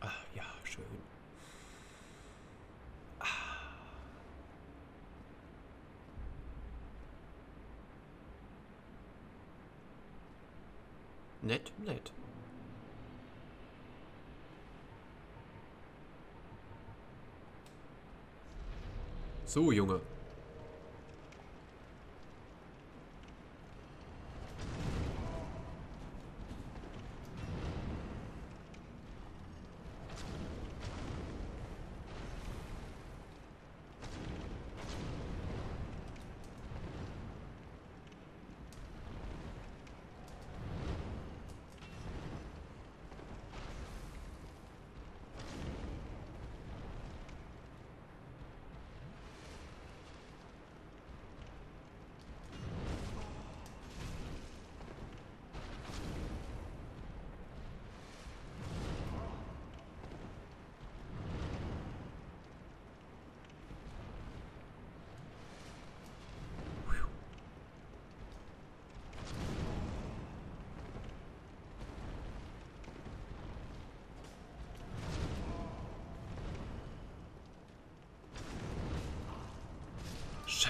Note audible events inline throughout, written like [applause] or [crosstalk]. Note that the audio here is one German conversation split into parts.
Ah, ja, schön. Nett, nett. So, Junge.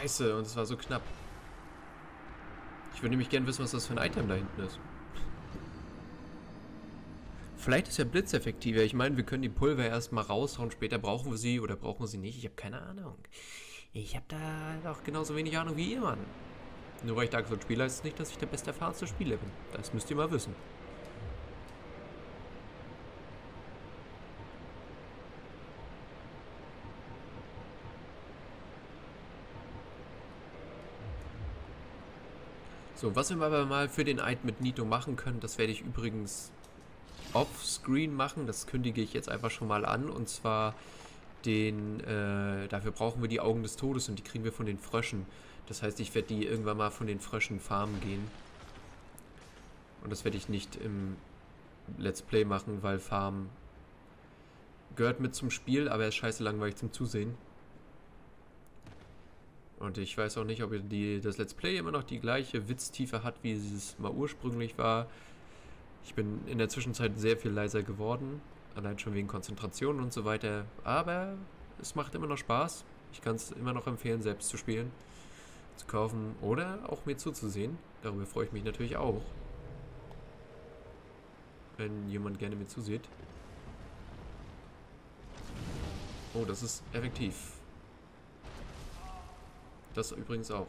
Scheiße, und es war so knapp. Ich würde nämlich gerne wissen, was das für ein Item da hinten ist. Vielleicht ist ja Blitz effektiver. Ich meine, wir können die Pulver erstmal raushauen, später brauchen wir sie oder brauchen wir sie nicht. Ich habe keine Ahnung. Ich habe da doch genauso wenig Ahnung wie ihr, Mann. Nur weil ich Dark Souls spiele, heißt es nicht, dass ich der beste erfahrenste Spieler bin. Das müsst ihr mal wissen. So, was wir aber mal für den Eid mit Nito machen können, das werde ich übrigens offscreen machen. Das kündige ich jetzt einfach schon mal an. Und zwar den, äh, dafür brauchen wir die Augen des Todes und die kriegen wir von den Fröschen. Das heißt, ich werde die irgendwann mal von den Fröschen farmen gehen. Und das werde ich nicht im Let's Play machen, weil Farm gehört mit zum Spiel, aber er ist scheiße langweilig zum Zusehen. Und ich weiß auch nicht, ob die, das Let's Play immer noch die gleiche Witztiefe hat, wie es mal ursprünglich war. Ich bin in der Zwischenzeit sehr viel leiser geworden, allein schon wegen Konzentration und so weiter. Aber es macht immer noch Spaß. Ich kann es immer noch empfehlen, selbst zu spielen, zu kaufen oder auch mir zuzusehen. Darüber freue ich mich natürlich auch. Wenn jemand gerne mir zusieht. Oh, das ist effektiv. Das übrigens auch.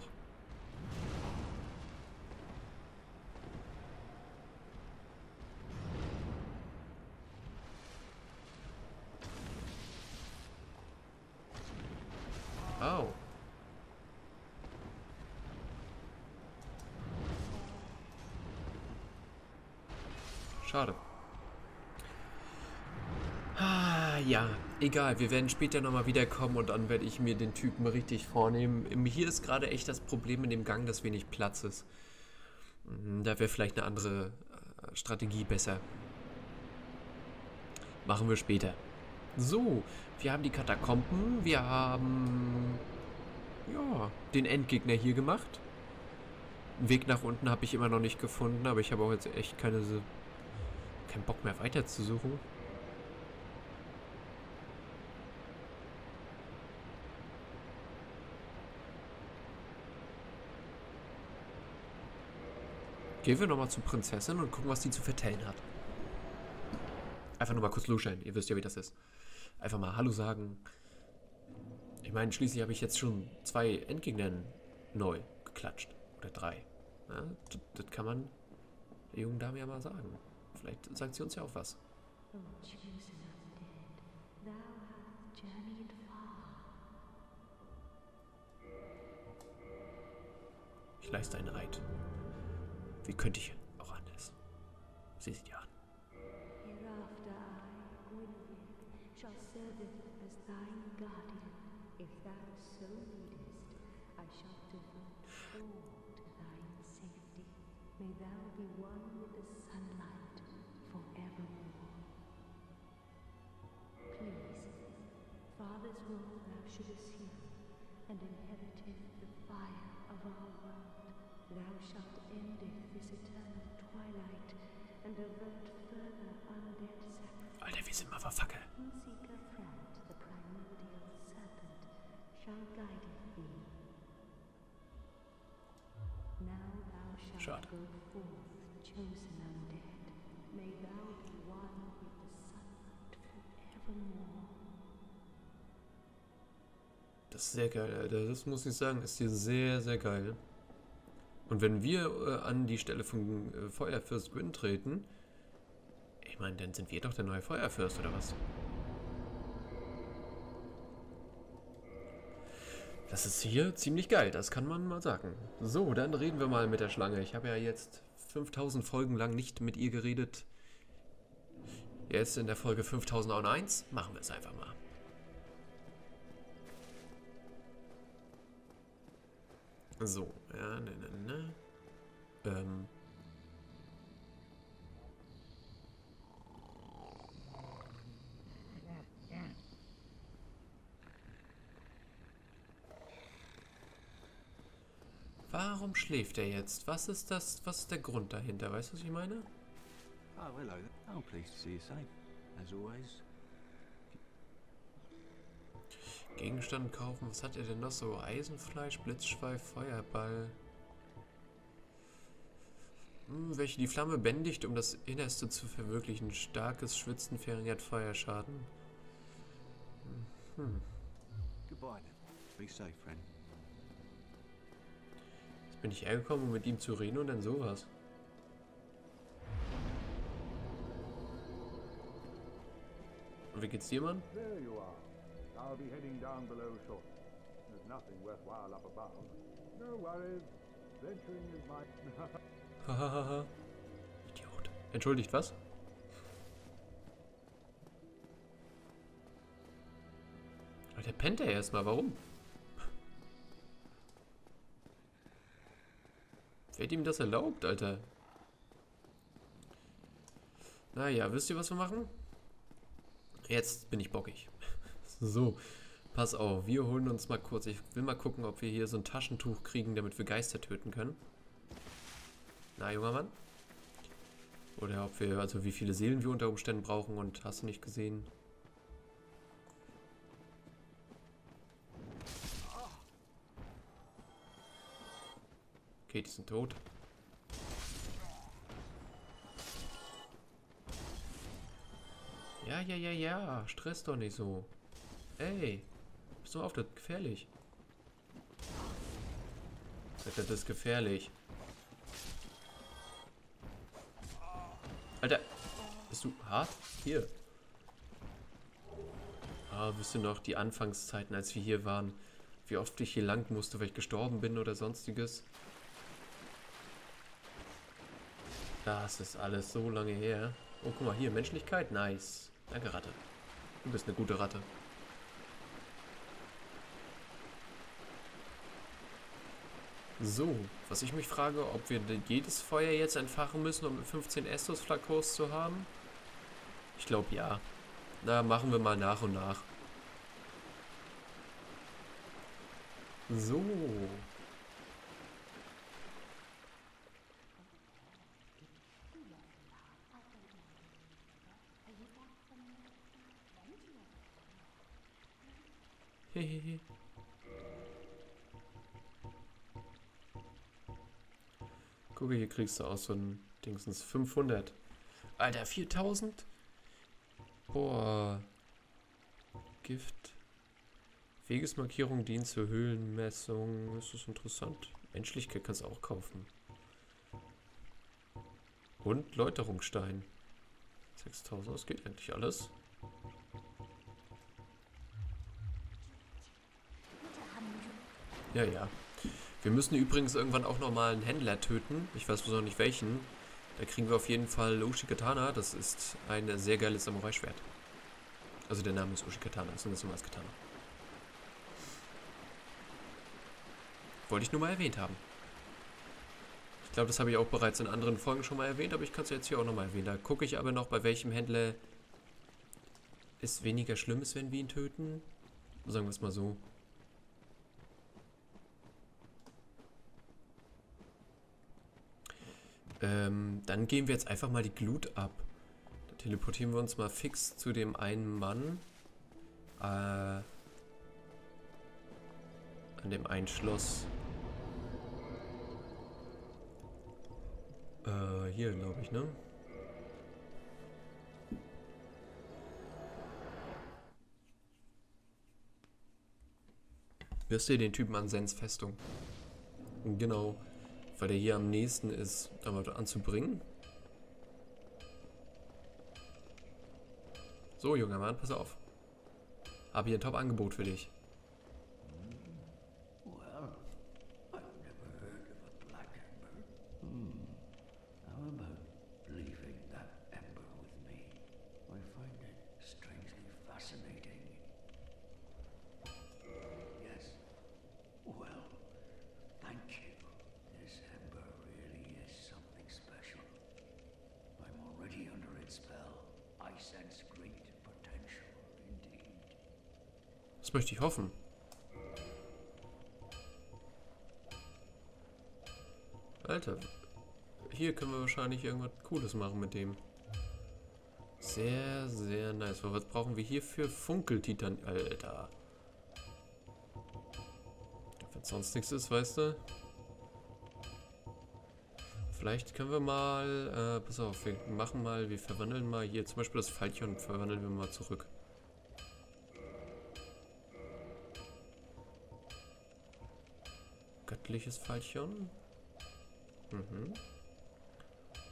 Egal. Wir werden später nochmal wiederkommen und dann werde ich mir den Typen richtig vornehmen. Hier ist gerade echt das Problem in dem Gang, dass wenig Platz ist. Mhm, da wäre vielleicht eine andere äh, Strategie besser. Machen wir später. So, wir haben die Katakomben, wir haben ja, den Endgegner hier gemacht. Einen Weg nach unten habe ich immer noch nicht gefunden, aber ich habe auch jetzt echt keine keinen Bock mehr weiter zu suchen. Gehen wir nochmal zur Prinzessin und gucken, was die zu vertellen hat. Einfach nur mal kurz luscheln. Ihr wisst ja, wie das ist. Einfach mal Hallo sagen. Ich meine, schließlich habe ich jetzt schon zwei Endgegnern neu geklatscht. Oder drei. Ja, das, das, kann man der jungen Dame ja mal sagen. Vielleicht sagt sie uns ja auch was. Ich leiste einen Eid. Wie könnte ich auch anders? Sie sieht ja an. Hereafter I, Gwyneth, shall serve as thine guardian. If thou so needest, I shall devote all to thine safety. May thou be one with the sunlight forevermore. Please, Father role thou shouldest hear, and inherited the fire of our world. Thou shalt end this eternal twilight, and avert further undead sacrifice. Alter, wir sind Motherfucker. Seeker Frant, the primordial serpent, shall guide thee. Now thou shalt Schade. go forth, chosen undead. May thou be one with the sunlight forevermore. Das ist sehr geil, Alter. Das muss ich sagen, ist hier sehr, sehr geil. Und wenn wir äh, an die Stelle von äh, Feuerfürst Gwyn treten, ich meine, dann sind wir doch der neue Feuerfürst, oder was? Das ist hier ziemlich geil, das kann man mal sagen. So, dann reden wir mal mit der Schlange. Ich habe ja jetzt 5000 Folgen lang nicht mit ihr geredet. Jetzt in der Folge 5001 machen wir es einfach mal. So, ja, ne, ne, ne. Ähm. Warum schläft er jetzt? Was ist das? Was ist der Grund dahinter? Weißt du, was ich meine? Oh, hello. there. Oh, pleased to see you safe, as always. Gegenstand kaufen. Was hat er denn noch so? Eisenfleisch, Blitzschweif, Feuerball. Hm, welche die Flamme bändigt, um das Innerste zu verwirklichen. Starkes Schwitzen verringert Feuerschaden. Hm. Goodbye then. Be safe, friend. Jetzt bin ich hergekommen, um mit ihm zu reden und dann sowas. Und wie geht's dir, Mann? There you are. I'll be heading down below shortly. There's nothing worthwhile up above. No worries. Venturing is my... [laughs] Idiot. Entschuldigt, was? Alter, pennt er erstmal. Warum? Wer ihm das erlaubt, Alter? Naja, wisst ihr, was wir machen? Jetzt bin ich bockig. So, pass auf. Wir holen uns mal kurz. Ich will mal gucken, ob wir hier so ein Taschentuch kriegen, damit wir Geister töten können. Na, junger Mann? Oder ob wir, also wie viele Seelen wir unter Umständen brauchen und hast du nicht gesehen? Okay, die sind tot. Ja, ja, ja, ja. Stress doch nicht so. Ey. Bist du auf, das ist gefährlich. Das ist gefährlich. Alter, bist du hart? Hier. Ah, wisst ihr noch die Anfangszeiten, als wir hier waren? Wie oft ich hier lang musste, weil ich gestorben bin oder sonstiges? Das ist alles so lange her. Oh, guck mal, hier, Menschlichkeit, nice. Danke, Ratte. Du bist eine gute Ratte. So, was ich mich frage, ob wir jedes Feuer jetzt entfachen müssen, um 15 Estus-Flakos zu haben? Ich glaube ja. Na, machen wir mal nach und nach. So. Hehehe. Gucke, hier kriegst du auch so ein Dingsens 500. Alter, 4000? Boah. Gift. Wegesmarkierung dient zur Höhlenmessung. Das ist interessant. Menschlichkeit kannst du auch kaufen. Und Läuterungsstein. 6000, das geht eigentlich alles. Ja, ja. Wir müssen übrigens irgendwann auch nochmal einen Händler töten. Ich weiß bloß noch nicht welchen. Da kriegen wir auf jeden Fall Ushikatana. Das ist ein sehr geiles Samurai-Schwert. Also der Name ist Ushikatana, das ist ein normales Katana. Wollte ich nur mal erwähnt haben. Ich glaube, das habe ich auch bereits in anderen Folgen schon mal erwähnt, aber ich kann es jetzt hier auch nochmal erwähnen. Da gucke ich aber noch, bei welchem Händler es weniger schlimm ist, wenn wir ihn töten. Sagen wir es mal so. Ähm, dann gehen wir jetzt einfach mal die Glut ab. Dann teleportieren wir uns mal fix zu dem einen Mann. Äh, an dem einen Schloss. Äh, hier glaube ich, ne? Wirst du den Typen an Sens Festung? Genau, weil der hier am nächsten ist, damit anzubringen. So, junger Mann, pass auf. Habe hier ein Top-Angebot für dich. Möchte ich hoffen. Alter, hier können wir wahrscheinlich irgendwas Cooles machen mit dem. Sehr, sehr nice. Was brauchen wir hier für Funkeltitan? Alter. Wenn sonst nichts ist, weißt du? Vielleicht können wir mal, äh, pass auf, wir machen mal, wir verwandeln mal hier zum Beispiel das Pfeilchen verwandeln wir mal zurück. Göttliches Pfeilchen. Mhm.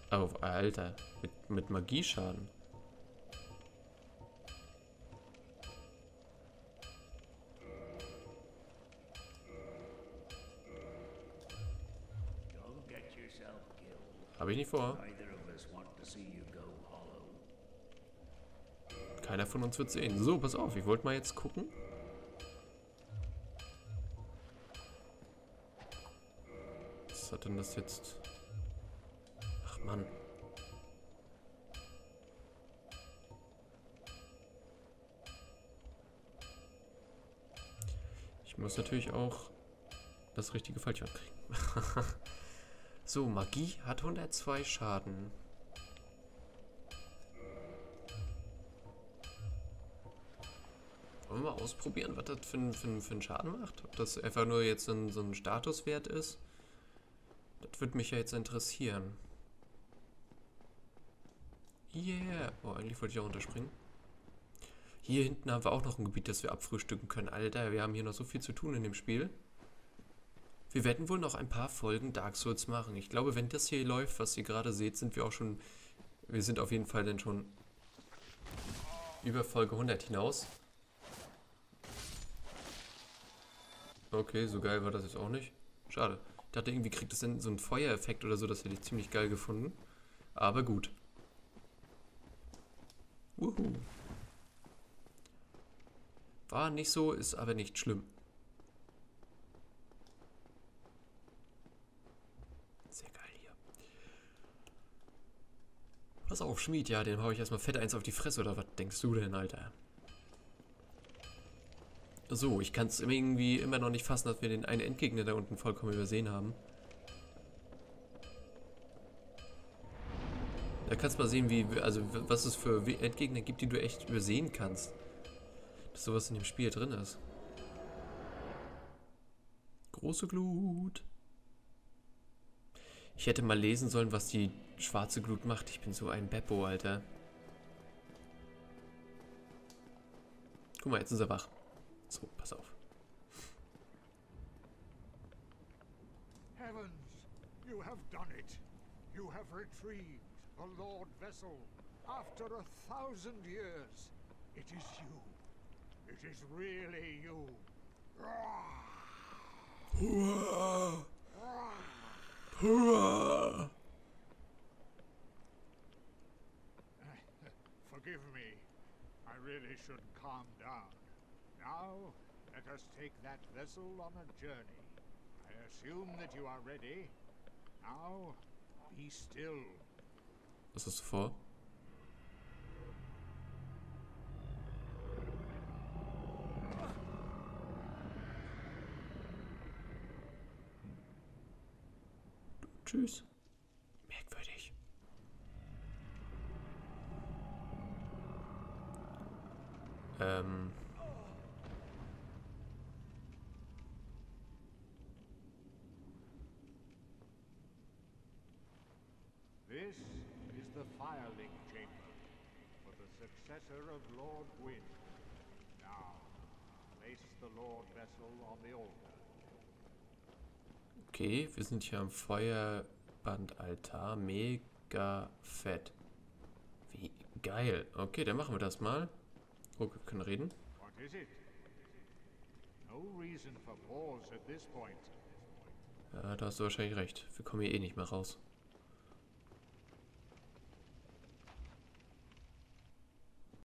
Oh, Alter. Mit, mit Magieschaden. Habe ich nicht vor. Keiner von uns wird sehen. So, pass auf. Ich wollte mal jetzt gucken. Das jetzt? Ach Mann. Ich muss natürlich auch das richtige Fallschirm kriegen. [laughs] so, Magie hat 102 Schaden. Wollen wir mal ausprobieren, was das für, für, für einen Schaden macht? Ob das einfach nur jetzt so ein, so ein Statuswert ist? Würde mich ja jetzt interessieren. Yeah. Oh, eigentlich wollte ich auch runterspringen. Hier hinten haben wir auch noch ein Gebiet, das wir abfrühstücken können. Alter, wir haben hier noch so viel zu tun in dem Spiel. Wir werden wohl noch ein paar Folgen Dark Souls machen. Ich glaube, wenn das hier läuft, was ihr gerade seht, sind wir auch schon... Wir sind auf jeden Fall dann schon über Folge 100 hinaus. Okay, so geil war das jetzt auch nicht. Schade. Ich dachte, irgendwie kriegt es dann so einen Feuereffekt oder so, das hätte ich ziemlich geil gefunden. Aber gut. Wuhu. War nicht so, ist aber nicht schlimm. Sehr geil hier. Pass auf, Schmied, ja, den hau ich erstmal fett eins auf die Fresse, oder was denkst du denn, Alter? So, ich kann es irgendwie immer noch nicht fassen, dass wir den einen Endgegner da unten vollkommen übersehen haben. Da kannst du mal sehen, wie, also was es für Endgegner gibt, die du echt übersehen kannst. Dass sowas in dem Spiel drin ist. Große Glut. Ich hätte mal lesen sollen, was die schwarze Glut macht. Ich bin so ein Beppo, Alter. Guck mal, jetzt ist er wach. So, pass auf. Heavens, you have done it. You have retrieved the Lord Vessel after a thousand years. It is you. It is really you. [laughs] Forgive me. I really should calm down. Now, let us take that vessel on a journey. I assume that you are ready. Now, be still. Was das vor? Tschüss. Firelink Chamber for the successor of Lord Gwyn. Now, place the Lord vessel on the altar. Okay, wir sind hier am Feuerbandaltar. Mega fett. Wie geil. Okay, dann machen wir das mal. Oh, wir können reden. What is it? No reason for pause at this point. Ja, da hast du wahrscheinlich recht. Wir kommen hier eh nicht mehr raus.